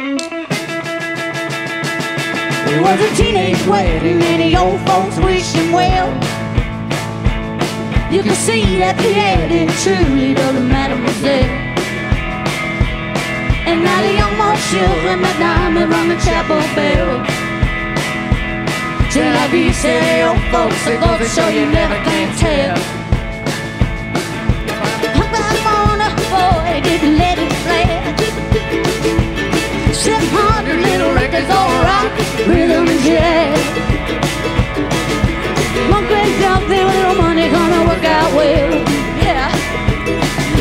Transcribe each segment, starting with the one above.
It was a teenage wedding and the old folks wishing well. You could see that Pierre didn't truly love the mademoiselle. And now the young monsieur and madame have rung the chapel bell. Till I be said old folks, it goes to show you never can tell. Rhythm and jazz. Monk and something with little money gonna work out well. Yeah.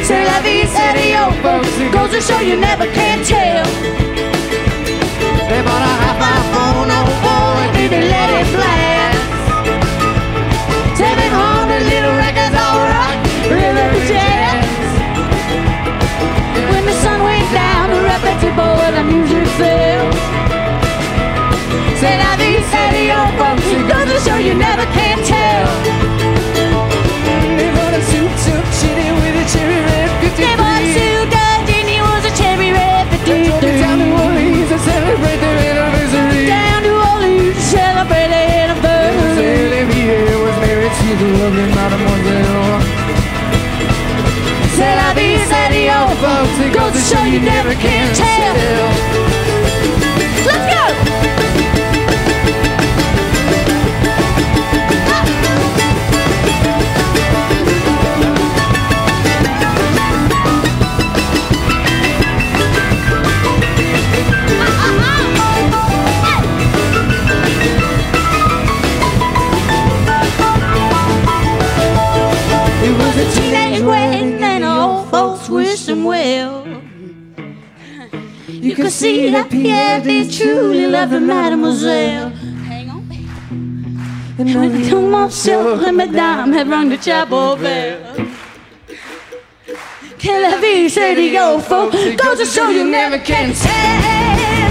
C'est la vie, said the old folks. Goes to show you never can tell. They bought a half di tu lo che mademoiselle Tel Aviv said yo folks, it goes to show you never can tell. You could see that Pierre did truly love the mademoiselle. Hang on. And When the young monsieur and madame had rung the chapel bell. Can la vie, say the old folk, goes to show you never can tell.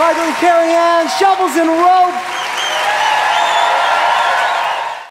Michael and Carrie Carrion, Shovels and Rope.